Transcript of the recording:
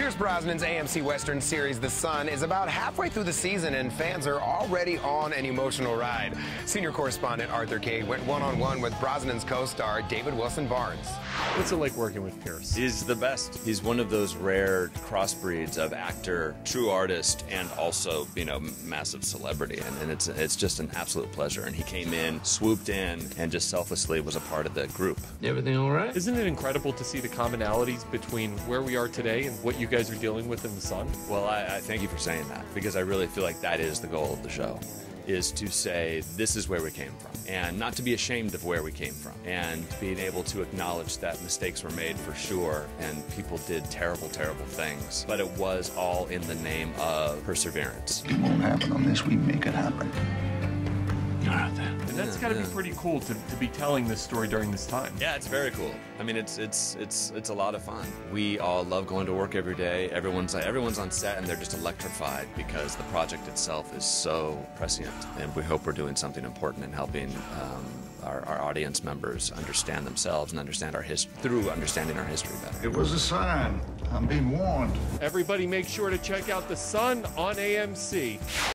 Pierce Brosnan's AMC Western series The Son, is about halfway through the season and fans are already on an emotional ride. Senior correspondent Arthur Kade went one-on-one with Brosnan's co-star David Wilson Barnes. What's it like working with Pierce? He's the best. He's one of those rare crossbreeds of actor, true artist, and also, you know, massive celebrity. And, and it's it's just an absolute pleasure. And he came in, swooped in, and just selflessly was a part of the group. Everything all right? Isn't it incredible to see the commonalities between where we are today and what you guys are dealing with in the Son? Well, I, I thank you for saying that because I really feel like that is the goal of the show is to say this is where we came from and not to be ashamed of where we came from and being able to acknowledge that mistakes were made for sure and people did terrible terrible things. But it was all in the name of perseverance. It won't happen. Unless we make it happen got to be pretty cool to, to be telling this story during this time. Yeah, it's very cool. I mean, it's it's it's it's a lot of fun. We all love going to work every day. Everyone's everyone's on set and they're just electrified because the project itself is so prescient. And we hope we're doing something important in helping um, our, our, audience members understand themselves and understand our history through understanding our history better. It was a sign. I'm being warned. Everybody, make sure to check out The Son on AMC.